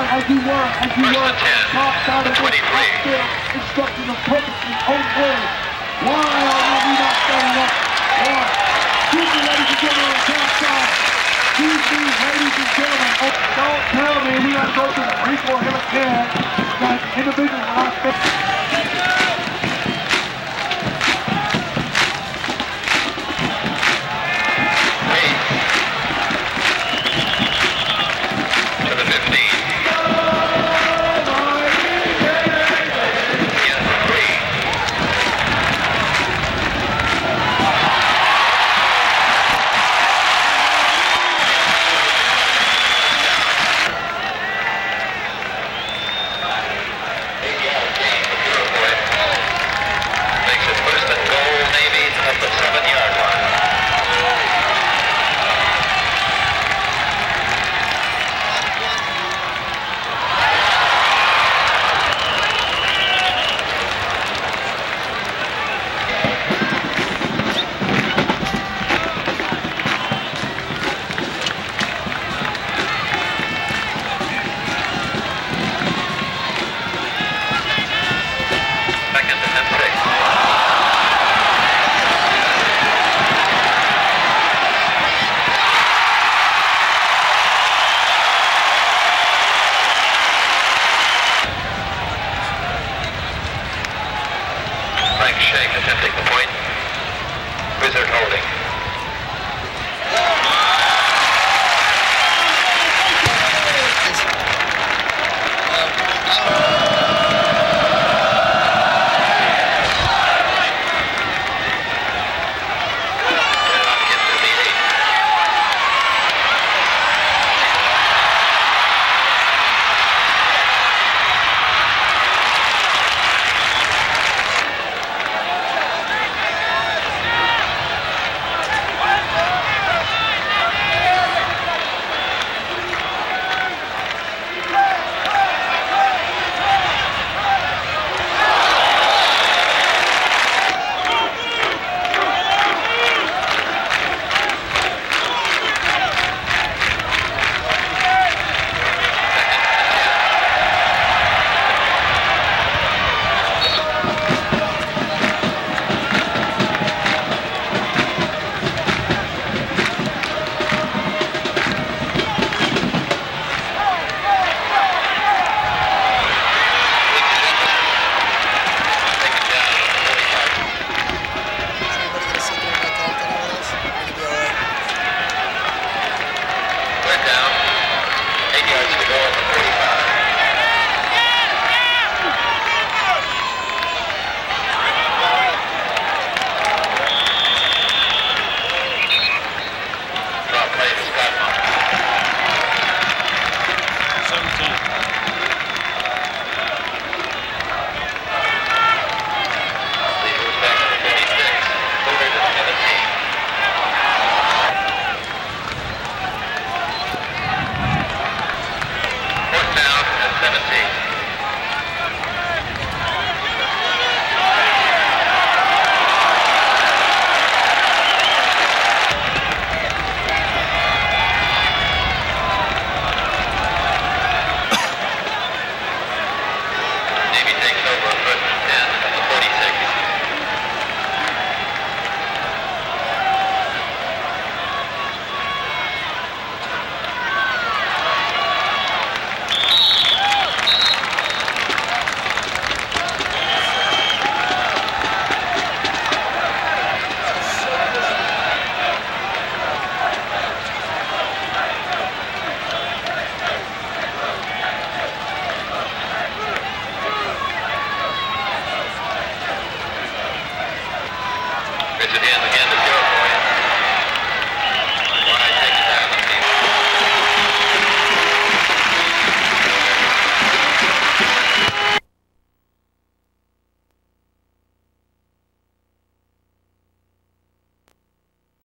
run as you were, as you were. Top. Why are we not standing up? Why? Excuse me, ladies and gentlemen, top side. Excuse me, ladies and gentlemen. Oh, don't tell me we are going to reach for again. Like individuals